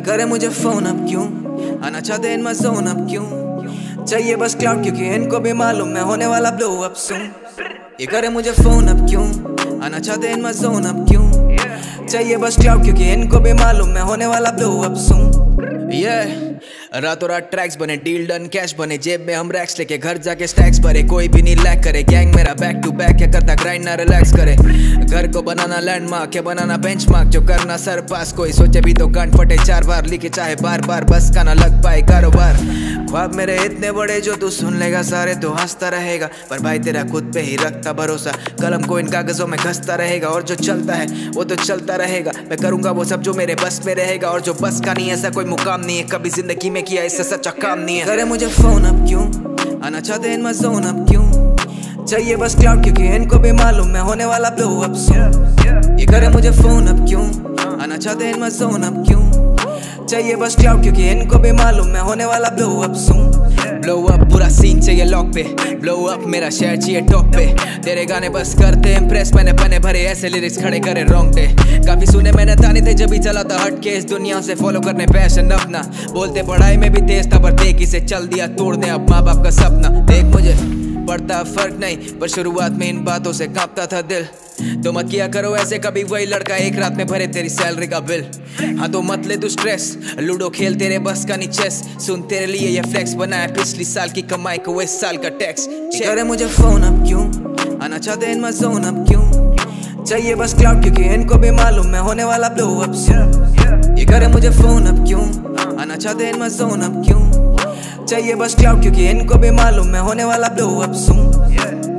ये करे मुझे फ़ोन अब क्यों? आना चाहते इन जोन अब क्यों? चाहिए बस क्लाउड क्योंकि इनको भी मालूम मैं होने वाला ब्लो अब सुन ये करे मुझे फ़ोन अब क्यों? आना चाहते इन जोन अब क्यों? चाहिए बस क्लाउड क्योंकि इनको भी मालूम मैं होने वाला ब्लो अब सुन ये रातों रात ट्रैक्स बने डील डन कैश बने, जेब में हम रैक्स लेके घर जाके स्टैक्स भरे, कोई भी नहीं लैक करे। गैंग मेरा बैक टू बैक है, करता ग्राइंड ना रिलैक्स करे। घर को बनाना लैंडमार्क है, बनाना बेंचमार्क जो करना सर पास कोई सोचे भी तो गांड फटे। चार बार लिखे, चाहे बार बार, बस का ना लग पाए कारोबार। ख्वाब मेरे इतने बड़े, जो तू सुन लेगा सारे तो हंसता रहेगा। पर भाई तेरा खुद पे ही रखता भरोसा। कलम को इन कागजों में घसता रहेगा, और जो चलता है, वो तो चलता रहेगा। मैं करूँगा वो सब जो मेरे बस में रहेगा, और जो बस का नहीं, ऐसा कोई मुकाम नहीं है। कभी ज़िंदगी में किया इससे सच्चा काम नहीं है। करे मुझे फ़ोन अब क्यों? आना चाहते इन जोन अब क्यों? चाहिए बस क्लाउड क्योंकि इनको भी मालूम मैं होने वाला ब्लो अप सुन ये करे मुझे फ़ोन अब क्यों? आना चाहते इन जोन अब क्यों? चाहिए बस क्लाउड क्योंकि इनको भी मालूम मैं होने वाला ब्लो अप सुन ब्लो अप पूरा सीन चाहिए लॉक पे। ब्लो अप मेरा शेयर चाहिए टॉप पे। तेरे गाने बस करते इम्प्रेस मैंने पने भरे ऐसे लिरिक्स खड़े करे रॉन्ग पे काफ़ी सुने मैंने ताने थे जब भी चला था हट के इस दुनिया से फॉलो करने पैशन अपना। बोलते पढ़ाई में भी तेज था, पर देख इसे चल दिया तोड़ने अब माँ बाप का सपना। देख मुझे पड़ता फ़र्क नहीं, पर शुरुआत में इन बातों से कांपता था दिल। तो मत किया करो ऐसे, कभी वही लड़का एक रात में भरे तेरी सैलरी का बिल हाँ तो मत ले तू स्ट्रेस लूडो खेल तेरे बस का नहीं चेस सुन तेरे लिए ये फ्लेक्स बनाया पिछली साल की कमाई को इस साल का टैक्स करे मुझे फ़ोन अब क्यों? आना चाहते इन जोन अब क्यों? चाहिए बस क्लाउड क्योंकि इनको भी मालूम मैं होने वाला ब्लो अप ये करे मुझे फ़ोन अब क्यों? आना चाहते इन मैं जोन अब क्यों? चाहिए बस क्लाउड क्योंकि इनको भी मालूम मैं होने वाला ब्लो अप सुन